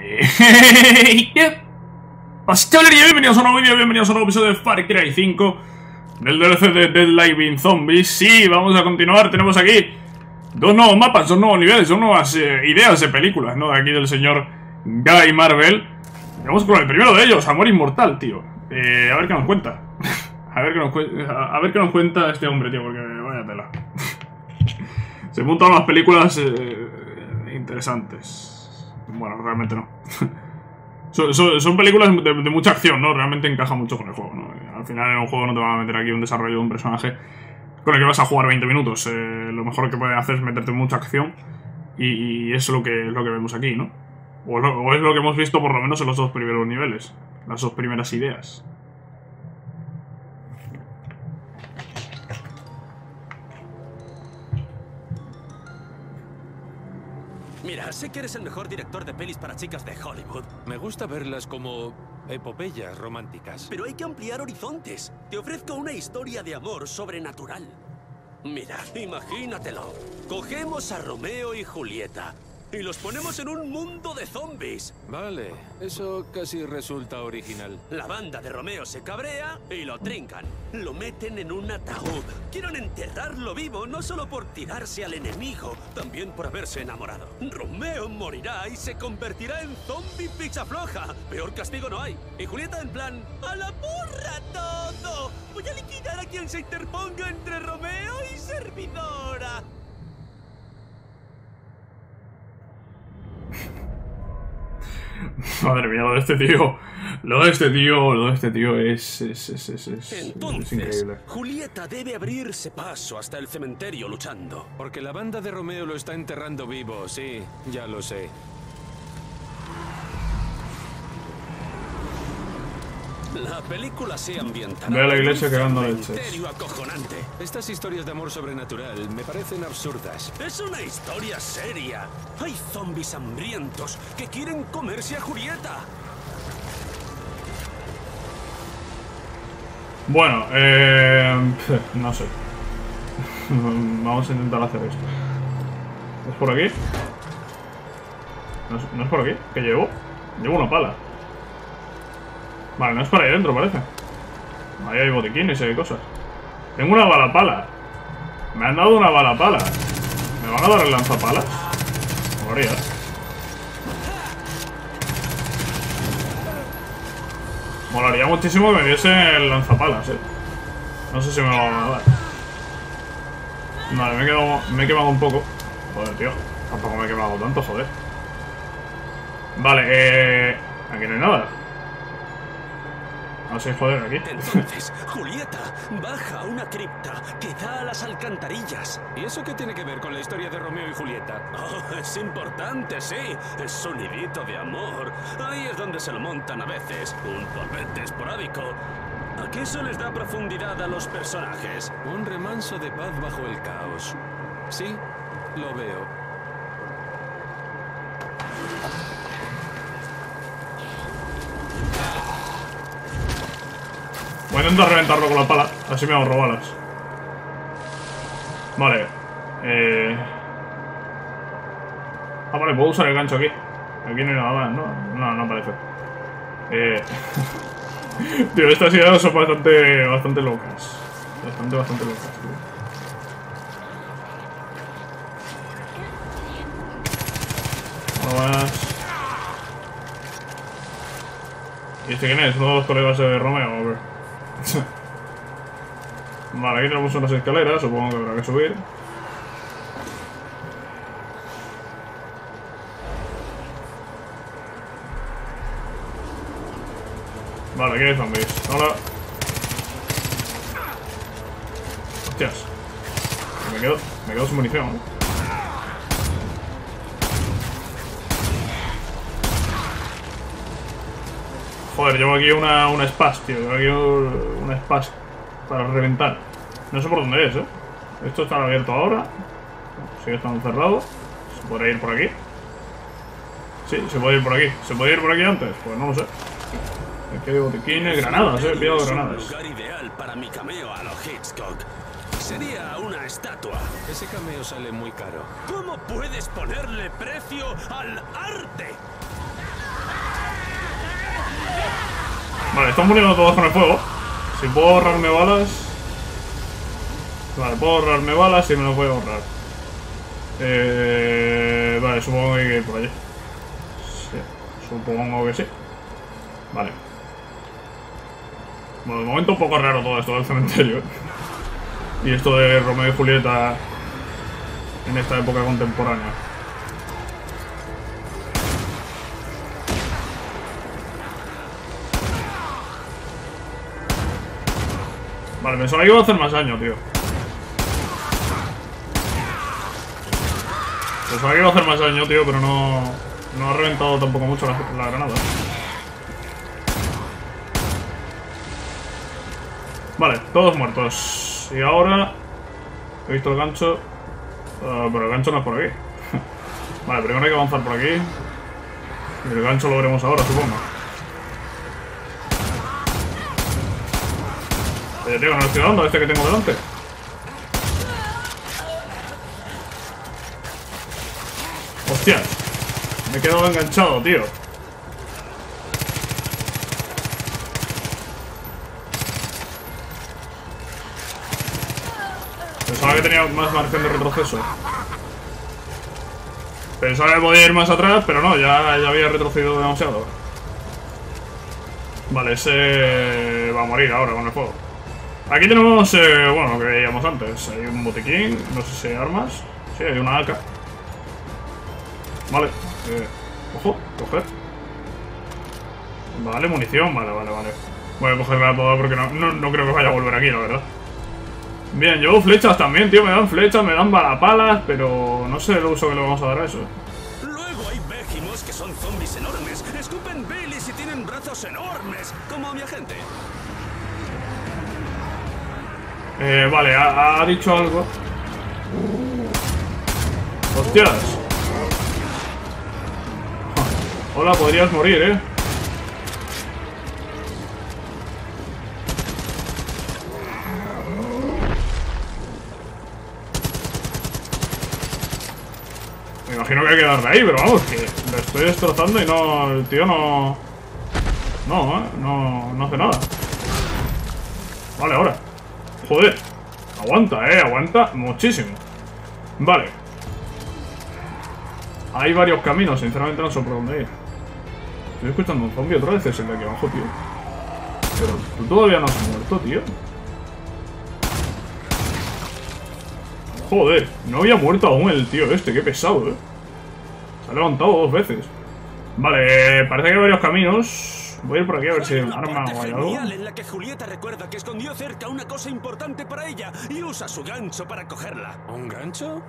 ¿Qué? Hostelería, bienvenidos a un nuevo vídeo, bienvenidos a un nuevo episodio de Far Cry 5 Del DLC de Dead Living Zombies. Sí, vamos a continuar, tenemos aquí Dos nuevos mapas, dos nuevos niveles, dos nuevas eh, ideas de películas, ¿no? Aquí del señor Guy Marvel. Vamos con el primero de ellos, Amor Inmortal, tío. Eh, A ver qué nos cuenta. A ver, qué nos, cuenta este hombre, tío, porque vaya tela. Se montan unas películas eh, interesantes bueno, realmente no. son, películas de, mucha acción, ¿no? Realmente encaja mucho con el juego, ¿no? Al final en un juego no te van a meter aquí un desarrollo de un personaje con el que vas a jugar 20 minutos. Eh, lo mejor que puedes hacer es meterte en mucha acción y, eso es lo que, lo que vemos aquí, ¿no? O es lo que hemos visto por lo menos en los dos primeros niveles, las dos primeras ideas. Mira, sé que eres el mejor director de pelis para chicas de Hollywood. Me gusta verlas como epopeyas románticas. Pero hay que ampliar horizontes. Te ofrezco una historia de amor sobrenatural. Mira, imagínatelo. Cogemos a Romeo y Julieta, y los ponemos en un mundo de zombies. Vale, eso casi resulta original. La banda de Romeo se cabrea y lo trincan. Lo meten en un ataúd. Quieren enterrarlo vivo no solo por tirarse al enemigo, también por haberse enamorado. Romeo morirá y se convertirá en zombie pizza floja. Peor castigo no hay. Y Julieta en plan, ¡a la porra todo! Voy a liquidar a quien se interponga entre Romeo y servidora. Madre mía, lo de este tío. Lo de este tío, lo de este tío es. es, es, es, Entonces, increíble. Julieta debe abrirse paso hasta el cementerio luchando. Porque la banda de Romeo lo está enterrando vivo, sí, ya lo sé. La película se ambienta. Ve a la iglesia cagando leches. acojonante. Estas historias de amor sobrenatural me parecen absurdas. Es una historia seria. Hay zombies hambrientos que quieren comerse a Julieta. Bueno, eh, no sé. Vamos a intentar hacer esto. ¿Es por aquí? ¿No es, ¿No es por aquí? ¿Qué llevo? Llevo una pala. Vale, no es para ahí dentro, parece. Ahí hay botiquines y hay cosas. Tengo una bala pala. Me han dado una bala pala. ¿Me van a dar el lanzapalas? Moría. Molaría muchísimo que me diese el lanzapalas, eh. No sé si me lo van a dar. Vale, me he, quedado, me he quemado un poco. Joder, tío. Tampoco me he quemado tanto, joder. Vale, eh... Aquí no hay nada. No sé joder aquí. Entonces, Julieta baja a una cripta que da a las alcantarillas. ¿Y eso qué tiene que ver con la historia de Romeo y Julieta? Oh, es importante, sí. Es sonidito de amor. Ahí es donde se lo montan a veces. Un torrente esporádico. ¿A qué eso les da profundidad a los personajes? Un remanso de paz bajo el caos. Sí, lo veo. Voy a intentar reventarlo con la pala. Así me ahorro balas. Vale. Eh... Ah, vale, puedo usar el gancho aquí. Aquí no hay nada más, ¿no? No, no parece. Eh... tío, estas ideas son bastante, bastante locas. Bastante, bastante locas, tío. ¿Y este quién es? ¿Uno de los colegas de Romeo? vale, aquí tenemos unas escaleras, supongo que habrá que subir. Vale, aquí hay zombies. Hola. Hostias. Me quedo, me quedo sin munición. Joder, llevo aquí una, una spas, tío. Llevo aquí una spas para reventar. No sé por dónde es, ¿eh? Esto está abierto ahora. Sigue estando cerrado. ¿Se podrá ir por aquí? Sí, se puede ir por aquí. ¿Se puede ir por aquí antes? Pues no lo sé. Aquí hay botiquines, granadas, eh. He granadas. Lugar ideal para mi cameo a los Hitchcock. Sería una estatua. Ese cameo sale muy caro. ¿Cómo puedes ponerle precio al arte? Vale, están muriendo todos con el fuego. Si puedo ahorrarme balas... Vale, puedo ahorrarme balas y me lo voy a ahorrar. Eh, vale, supongo que hay que ir por allí. Sí, supongo que sí. Vale. Bueno, de momento un poco raro todo esto del cementerio. Y esto de Romeo y Julieta en esta época contemporánea. Vale, pensaba que iba a hacer más daño, tío. Pensaba que iba a hacer más daño, tío, pero no... No ha reventado tampoco mucho la, granada. Vale, todos muertos. Y ahora... He visto el gancho... Ah, pero el gancho no es por aquí. vale, primero hay que avanzar por aquí. Y el gancho lo veremos ahora, supongo. Oye, tío, no le estoy dando este que tengo delante. Hostia. Me he quedado enganchado, tío. Pensaba que tenía más margen de retroceso. Pensaba que podía ir más atrás, pero no, ya, ya había retrocedido demasiado. Vale, ese va a morir ahora con el fuego. Aquí tenemos, eh, bueno, lo que veíamos antes. Hay un botiquín, no sé si hay armas. Sí, hay una AK. Vale. Eh, ojo, coger. Vale, munición, vale, vale, vale. Voy a cogerla toda porque no, no, creo que vaya a volver aquí, la verdad. Bien, llevo flechas también, tío. Me dan flechas, me dan balapalas, pero no sé el uso que le vamos a dar a eso. Luego hay Vegimos que son zombies enormes. Escupen bilis y tienen brazos enormes, como mi agente. Eh, vale, ha, dicho algo. ¡Hostias! Hola, podrías morir, ¿eh? Me imagino que hay que darle ahí, pero vamos, que lo estoy destrozando y no... El tío no... No, ¿eh? No, no hace nada. Vale, ahora. Joder. Aguanta, eh. Aguanta muchísimo. Vale. Hay varios caminos. Sinceramente no sé por dónde ir. Estoy escuchando un zombie otra vez. Es el de aquí abajo, tío. Pero tú todavía no has muerto, tío. Joder. No había muerto aún el tío este. Qué pesado, eh. Se ha levantado dos veces. Vale, parece que hay varios caminos. Voy a ir por aquí a ver si hay un arma o hay algo. genial en la que Julieta recuerda que escondió cerca una cosa importante para ella y usa su gancho para cogerla. ¿Un gancho?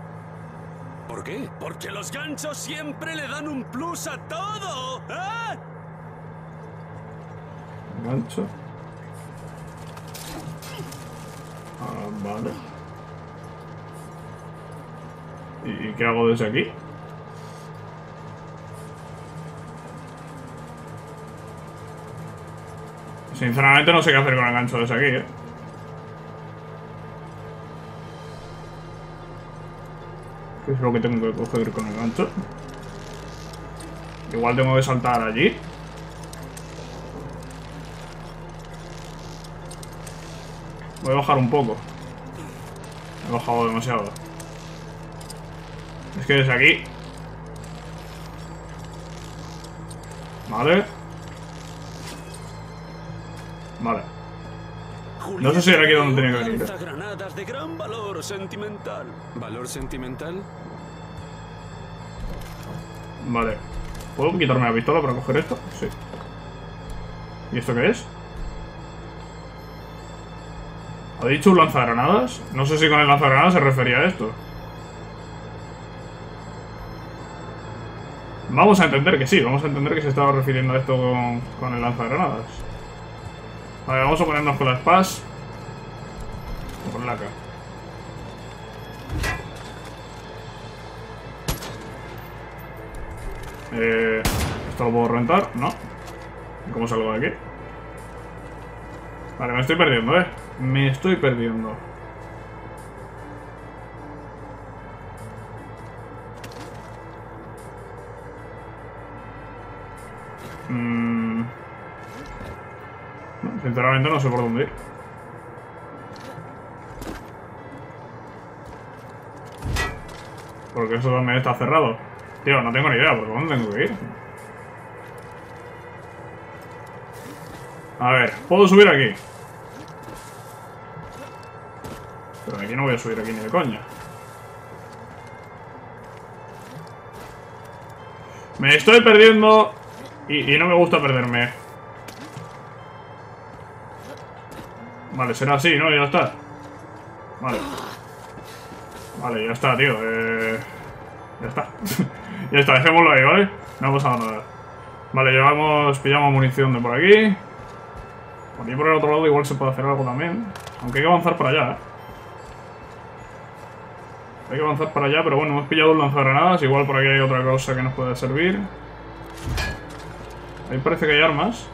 ¿Por qué? Porque los ganchos siempre le dan un plus a todo. ¿eh? Gancho. Ah, vale. ¿Y y qué hago desde aquí? Sinceramente no sé qué hacer con el gancho desde aquí, eh. ¿Qué es lo que tengo que coger con el gancho? Igual tengo que saltar allí. Voy a bajar un poco. He bajado demasiado. Es que desde aquí... Vale. No sé si era aquí donde tenía que venir. Granadas de gran valor sentimental. ¿Valor sentimental? Vale. ¿Puedo quitarme la pistola para coger esto? Sí. ¿Y esto qué es? ¿Ha dicho un lanzagranadas? No sé si con el lanzagranadas se refería a esto. Vamos a entender que sí, vamos a entender que se estaba refiriendo a esto con, con el lanzagranadas. Vale, vamos a ponernos con las PAS. Con la AK. Eh, ¿Esto lo puedo rentar? No. ¿Y ¿Cómo salgo de aquí? Vale, me estoy perdiendo, ¿eh? Me estoy perdiendo. Mm. Sinceramente no sé por dónde ir. Porque eso también está cerrado. Tío, no tengo ni idea por dónde tengo que ir. A ver, puedo subir aquí. Pero aquí no voy a subir aquí ni de coña. Me estoy perdiendo y, y no me gusta perderme. Vale, será así, ¿no? Ya está. Vale. Vale, ya está, tío. Eh... Ya está. ya está, dejémoslo ahí, ¿vale? No ha pasado nada. Vale, llevamos... Pillamos munición de por aquí. Por aquí por el otro lado igual se puede hacer algo también. Aunque hay que avanzar para allá, ¿eh? Hay que avanzar para allá, pero bueno, hemos pillado un lanzagranadas. Igual por aquí hay otra cosa que nos puede servir. Ahí parece que hay armas.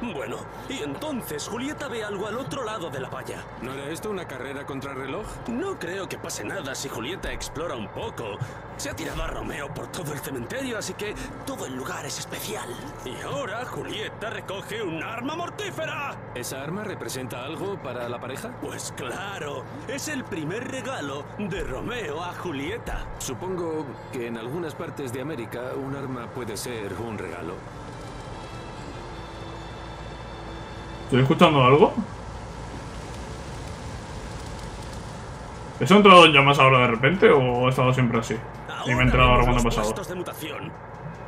Bueno, y entonces Julieta ve algo al otro lado de la valla. ¿No era esto una carrera contra reloj? No creo que pase nada si Julieta explora un poco. Se ha tirado a Romeo por todo el cementerio, así que todo el lugar es especial. Y ahora Julieta recoge un arma mortífera. ¿Esa arma representa algo para la pareja? Pues claro, es el primer regalo de Romeo a Julieta. Supongo que en algunas partes de América un arma puede ser un regalo. ¿Estoy escuchando algo? ¿Eso ha entrado en llamas ahora de repente o ha estado siempre así? y me he enterado ahora cuando ha pasado. puestos de mutación.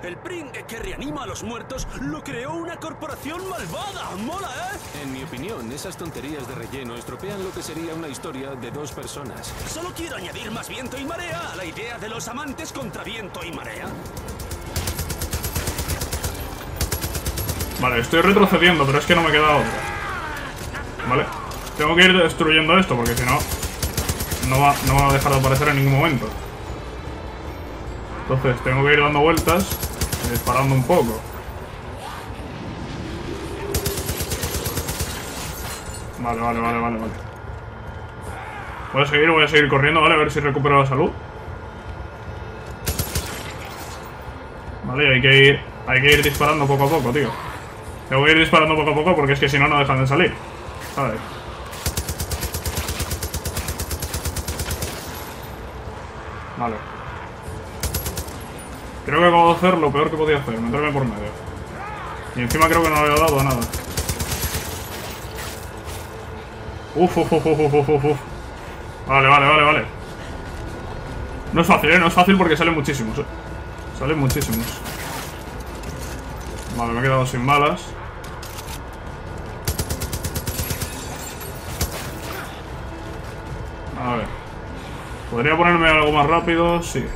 El pringue que reanima a los muertos lo creó una corporación malvada. ¡Mola, eh! En mi opinión, esas tonterías de relleno estropean lo que sería una historia de dos personas. Solo quiero añadir más viento y marea a la idea de los amantes contra viento y marea. Vale, estoy retrocediendo, pero es que no me queda otra. Vale. Tengo que ir destruyendo esto, porque si no... No va, no va a dejar de aparecer en ningún momento. Entonces, tengo que ir dando vueltas y disparando un poco. Vale, vale, vale, vale, vale. Voy a seguir, voy a seguir corriendo, ¿vale? A ver si recupero la salud. Vale, hay que ir... Hay que ir disparando poco a poco, tío. Tengo que ir disparando poco a poco porque es que si no, no dejan de salir. ¿Sabes? Vale. Creo que acabo de hacer lo peor que podía hacer, meterme por medio. Y encima creo que no le había dado a nada. Uf, uf, uf, uf, uf, uf, uf. Vale, vale, vale, vale. No es fácil, ¿eh? No es fácil porque salen muchísimos, ¿eh? Salen muchísimos. Vale, me he quedado sin balas. ¿Podría ponerme algo más rápido? Sí.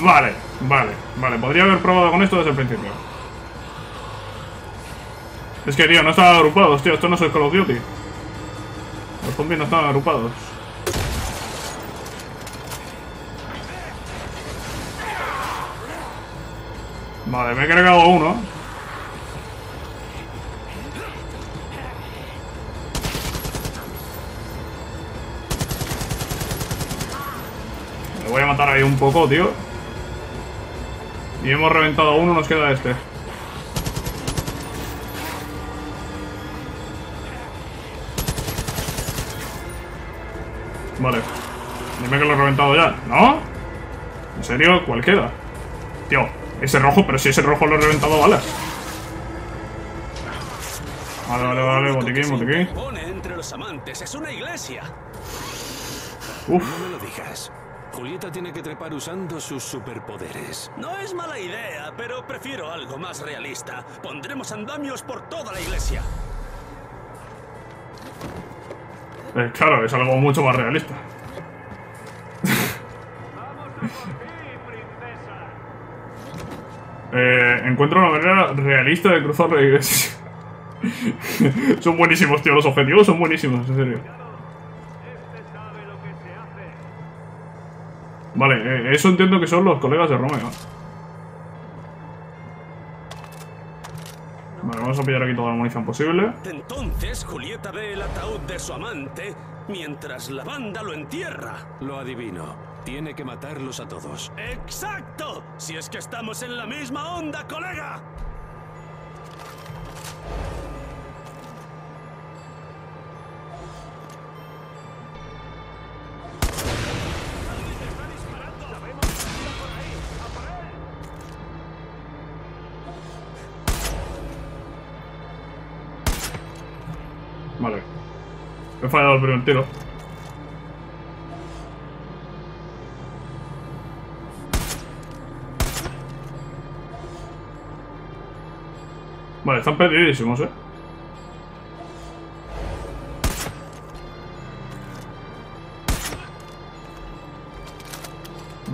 Vale, vale, vale. Podría haber probado con esto desde el principio. Es que, tío, no estaban agrupados, tío. Esto no es Call of Duty. Los zombies no estaban agrupados. Vale, me he cargado uno. Le voy a matar ahí un poco, tío. Y hemos reventado uno, nos queda este. Vale. Dime que lo he reventado ya. ¿No? ¿En serio? ¿Cuál queda? Tío, ese rojo, pero si ese rojo lo he reventado balas. Vale, vale, vale, botiquín, botiquín. Pone entre los amantes, es una iglesia. Uf, No me lo digas. Julieta tiene que trepar usando sus superpoderes. No es mala idea, pero prefiero algo más realista. Pondremos andamios por toda la iglesia. eh, claro, es algo mucho más realista. Eh, encuentro una manera realista de cruzar la iglesia. son buenísimos, tío. Los objetivos son buenísimos, en serio. Vale, eh, eso entiendo que son los colegas de Romeo. Vale, vamos a pillar aquí toda la munición posible. Entonces Julieta ve el ataúd de su amante mientras la banda lo entierra. Lo adivino. Tiene que matarlos a todos. ¡Exacto! Si es que estamos en la misma onda, colega. He fallado el primer tiro. Vale, están perdidísimos, eh.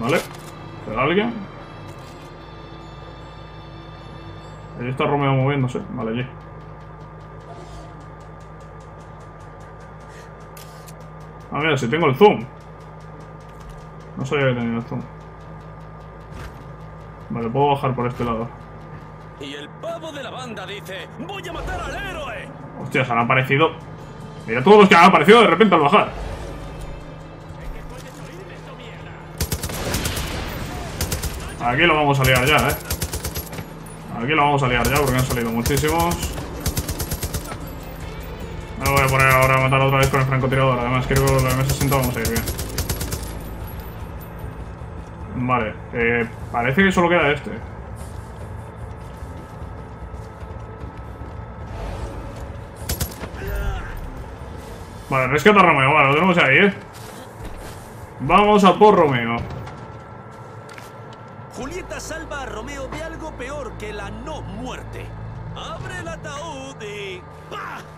Vale. ¿Queda alguien? Ahí está Romeo moviéndose. Vale, allí. Ah, mira, si tengo el zoom. No sabía que tenía el zoom. Vale, puedo bajar por este lado. Y el pavo de la banda dice, voy a matar al héroe. Hostias, han aparecido... Mira todos los que han aparecido de repente al bajar. Aquí lo vamos a liar ya, eh. Aquí lo vamos a liar ya porque han salido muchísimos. Me voy a poner ahora a matar otra vez con el francotirador. Además, creo que de M60 vamos a ir bien. Vale, eh, parece que solo queda este. Vale, rescata a Romeo, vale, lo tenemos ahí, ¿eh? Vamos a por Romeo. Julieta salva a Romeo de algo peor que la no muerte. Abre el ataúd y... ¡Pah!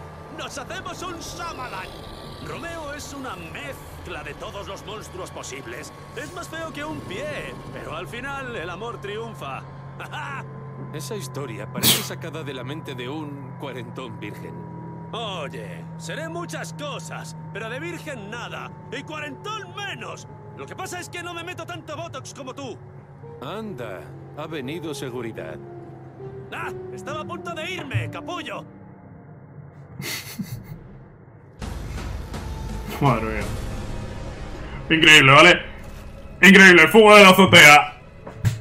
¡Nos hacemos un Samalan! Romeo es una mezcla de todos los monstruos posibles. Es más feo que un pie, pero al final el amor triunfa. Esa historia parece sacada de la mente de un cuarentón virgen. Oye, seré muchas cosas, pero de virgen nada. Y cuarentón menos. Lo que pasa es que no me meto tanto Botox como tú. Anda, ha venido seguridad. ¡Ah! Estaba a punto de irme, capullo. Madre mía. Increíble, ¿vale? Increíble, el fuego de la azotea.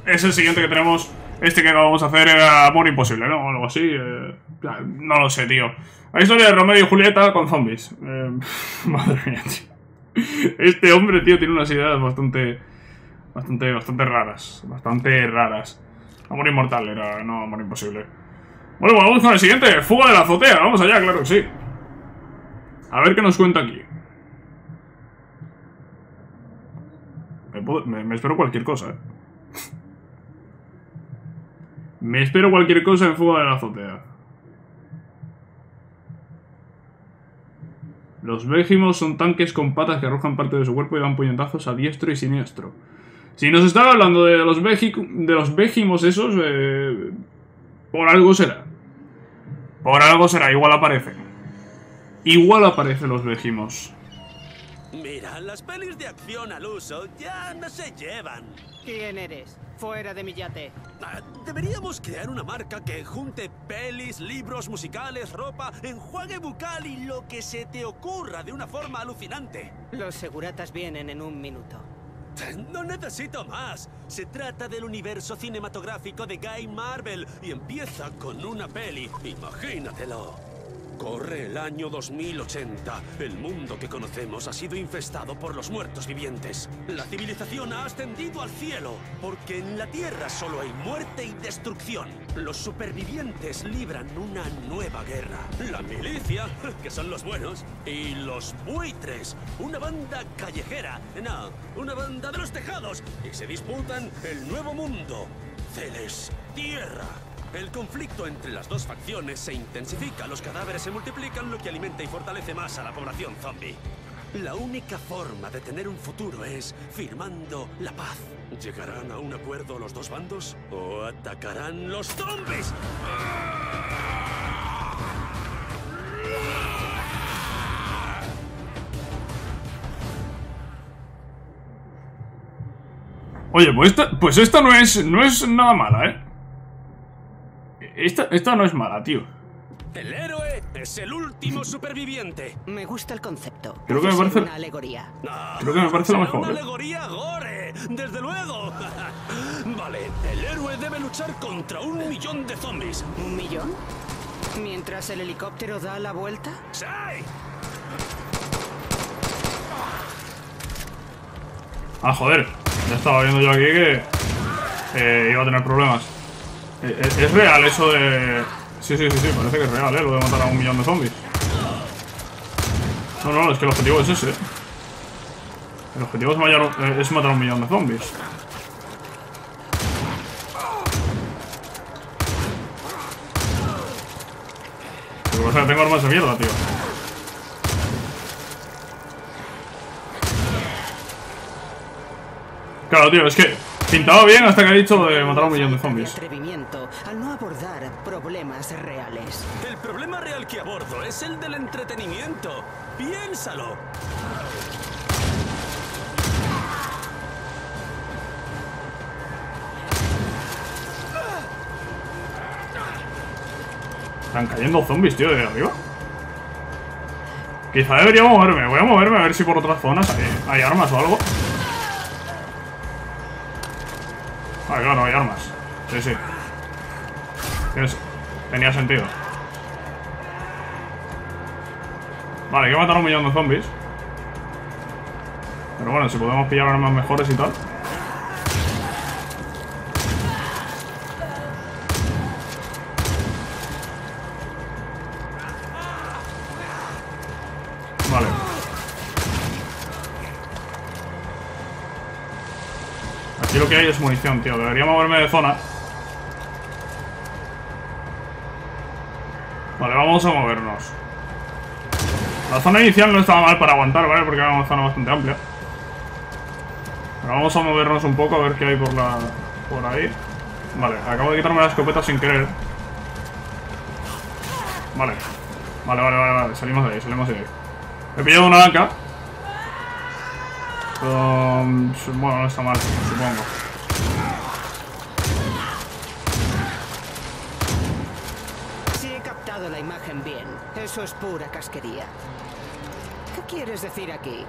Es el siguiente que tenemos. Este que acabamos de hacer era Amor Imposible, ¿no? O algo así. eh, no lo sé, tío. La historia de Romeo y Julieta con zombies. Eh, madre mía, tío. Este hombre, tío, tiene unas ideas bastante... Bastante, bastante raras. Bastante raras. Amor Inmortal era, no Amor Imposible. Bueno, vamos con el siguiente. Fuga de la azotea. Vamos allá, claro que sí. A ver qué nos cuenta aquí. Me, espero cualquier cosa, eh. Me espero cualquier cosa en Fuga de la azotea. Los végimos son tanques con patas que arrojan parte de su cuerpo y dan puñetazos a diestro y siniestro. Si nos estaba hablando de los, de los végimos esos, eh, por algo será. Por algo será, igual aparecen. Igual aparecen los végimos. Mira, las pelis de acción al uso ya no se llevan. ¿Quién eres? Fuera de mi yate. Ah, Deberíamos crear una marca que junte pelis, libros musicales, ropa, enjuague bucal y lo que se te ocurra de una forma alucinante. Los seguratas vienen en un minuto. No necesito más. Se trata del universo cinematográfico de Guy Marvel y empieza con una peli. Imagínatelo. Corre el año 2080. El mundo que conocemos ha sido infestado por los muertos vivientes. La civilización ha ascendido al cielo, porque en la Tierra solo hay muerte y destrucción. Los supervivientes libran una nueva guerra. La milicia, que son los buenos, y los buitres, una banda callejera, no, una banda de los tejados, y se disputan el nuevo mundo, Celes Tierra. El conflicto entre las dos facciones se intensifica, los cadáveres se multiplican, lo que alimenta y fortalece más a la población zombie. La única forma de tener un futuro es firmando la paz. ¿Llegarán a un acuerdo los dos bandos o atacarán los zombies? Oye, pues esta, pues esta no es, no es nada mala, ¿eh? Esta, esta no es mala, tío. El héroe eres el último superviviente. Me gusta el concepto. Creo que me parece- una alegoría. Ah, Creo que me parece lo mejor, Una ¿eh? alegoría gore, desde luego. vale, el héroe debe luchar contra un millón de zombies. ¿Un millón? Mientras el helicóptero da la vuelta. ¡Sí! Ah, joder. Ya estaba viendo yo aquí que eh, iba a tener problemas. Eh, ¿Es, es real eso de...? Sí, sí, sí, sí, parece que es real, ¿eh? Lo de matar a un millón de zombies. No, no, es que el objetivo es ese. El objetivo es matar, eh, a un millón de zombies. Pasa es que tengo armas de mierda, tío. Claro, tío, es que pintaba bien hasta que ha dicho de matar a un millón de zombies. atrevimiento al no abordar problemas reales. El problema real que abordo es el del entretenimiento. Piénsalo. Están cayendo zombies, tío, de arriba. Quizá debería moverme. Voy a moverme a ver si por otras zonas hay, hay armas o algo. Ah, claro, hay armas. Sí, sí. Tenía sentido. Vale, hay que matar a un millón de zombies. Pero bueno, si podemos pillar armas mejores y tal. Lo que hay es munición, tío. Debería moverme de zona. Vale, vamos a movernos. La zona inicial no estaba mal para aguantar, ¿vale? Porque era una zona bastante amplia. Pero vamos a movernos un poco a ver qué hay por la... por ahí. Vale, acabo de quitarme la escopeta sin querer. Vale. Vale, vale, vale, vale. Salimos de ahí, salimos de ahí. He pillado una AK. Um, bueno, no está mal, supongo. Si he captado la imagen bien, eso es pura casquería. ¿Qué quieres decir aquí?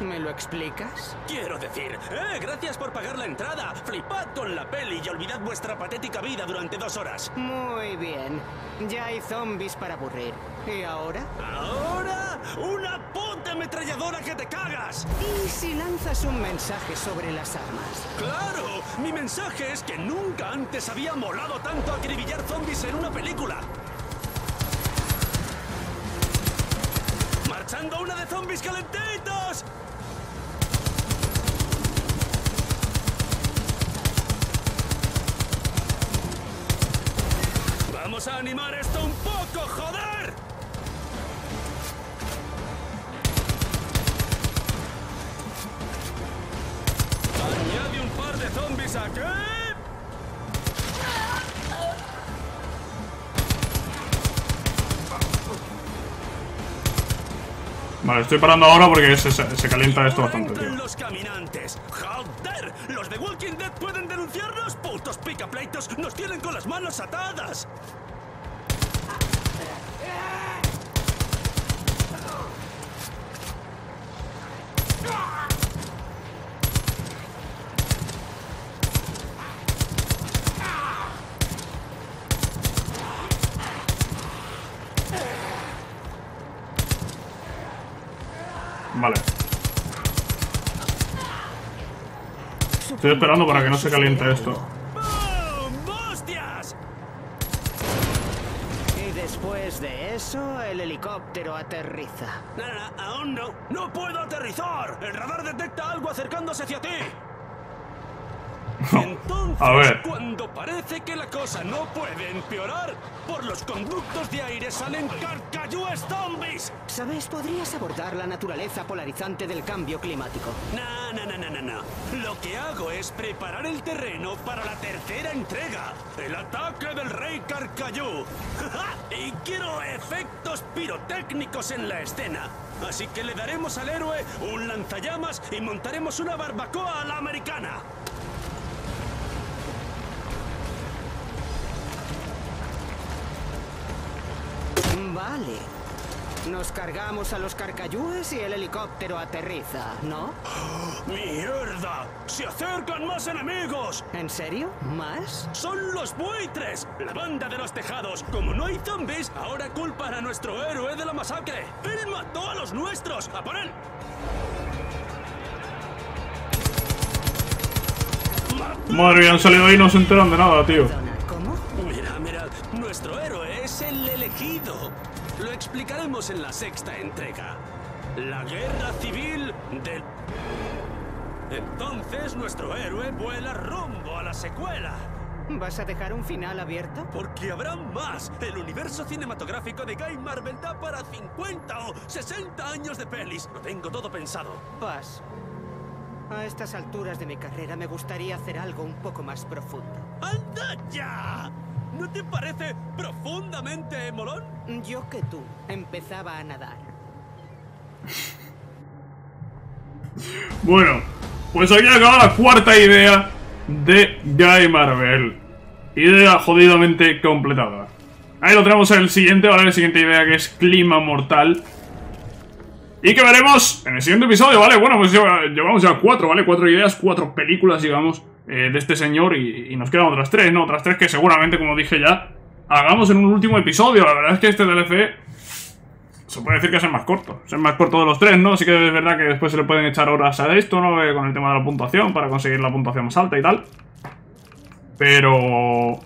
¿Me lo explicas? Quiero decir, ¡eh! Gracias por pagar la entrada. Flipad con la peli y olvidad vuestra patética vida durante dos horas. Muy bien. Ya hay zombies para aburrir. ¿Y ahora? ¿Ahora? ¡Una puta ametralladora que te cagas! ¿Y si lanzas un mensaje sobre las armas? ¡Claro! Mi mensaje es que nunca antes había molado tanto acribillar zombies en una película. ¡Marchando una de zombies calentitos! ¡Vamos a animar esto un poco, joder! Añade un par de zombies aquí. Vale, estoy parando ahora porque se, se- se calienta esto bastante, tío. los caminantes. ¡Joder! ¿Los de Walking Dead pueden denunciarnos? ¡Putos picapleitos! ¡Nos tienen con las manos atadas! Estoy esperando para que no se caliente esto. ¡Bum! ¡Hostias! Y después de eso, el helicóptero aterriza. No, aún no. ¡No puedo aterrizar! ¡El radar detecta algo acercándose hacia ti! Entonces, A ver. cuando parece que la cosa no puede empeorar, por los conductos de aire salen carcayúes zombies. ¿Sabes? Podrías abordar la naturaleza polarizante del cambio climático. No, no, no, no, no, no. Lo que hago es preparar el terreno para la tercera entrega. El ataque del rey Carcayú. y quiero efectos pirotécnicos en la escena. Así que le daremos al héroe un lanzallamas y montaremos una barbacoa a la americana. Vale. Nos cargamos a los carcayúes y el helicóptero aterriza, ¿no? ¡Mierda! ¡Se acercan más enemigos! ¿En serio? ¿Más? ¡Son los buitres! ¡La banda de los tejados! Como no hay zombies, ahora culpan a nuestro héroe de la masacre. ¡Él mató a los nuestros! ¡A por él! Madre mía, han salido ahí y no se enteran de nada, tío. Nuestro héroe es el elegido. Lo explicaremos en la sexta entrega. La guerra civil del... Entonces nuestro héroe vuela rumbo a la secuela. ¿Vas a dejar un final abierto? Porque habrá más. El universo cinematográfico de Guy Marvel da para 50 o 60 años de pelis. Lo tengo todo pensado. Paso. A estas alturas de mi carrera me gustaría hacer algo un poco más profundo. ¡Anda ya! ¿No te parece profundamente molón? Yo que tú empezaba a nadar. Bueno, pues aquí acaba la cuarta idea de Guy Marvel. Idea jodidamente completada. Ahí lo tenemos en el siguiente, ¿vale? La siguiente idea que es Clima Mortal. Y que veremos en el siguiente episodio, ¿vale? Bueno, pues lleva- llevamos ya cuatro, ¿vale? Cuatro ideas, cuatro películas, digamos, eh, de este señor y, nos quedan otras tres, ¿no? Otras tres que seguramente, como dije ya, hagamos en un último episodio. La verdad es que este DLC se puede decir que es el más corto. Es el más corto de los tres, ¿no? Sí que es verdad que después se le pueden echar horas a esto, ¿no? Eh, con el tema de la puntuación, para conseguir la puntuación más alta y tal. Pero...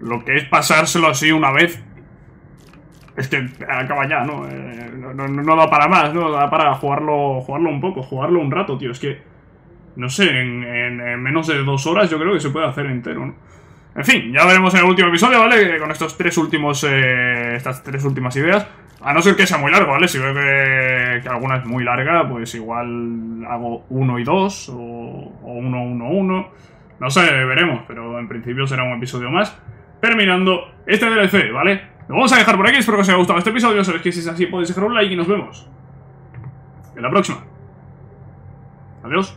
Lo que es pasárselo así una vez... Es que acaba ya, ¿no? Eh, no, no- no da para más, ¿no? Da para jugarlo, jugarlo un poco, jugarlo un rato, tío. Es que... No sé, en, en- en menos de dos horas yo creo que se puede hacer entero, ¿no? En fin, ya veremos en el último episodio, ¿vale? Con estos tres últimos. eh, estas tres últimas ideas. A no ser que sea muy largo, ¿vale? Si veo que, que alguna es muy larga, pues igual hago uno y dos. O, o uno, uno, uno. No sé, veremos. Pero en principio será un episodio más. Terminando este DLC, ¿vale? Lo vamos a dejar por aquí. Espero que os haya gustado este episodio. Sabéis que si es así podéis dejar un like y nos vemos. En la próxima. Adiós.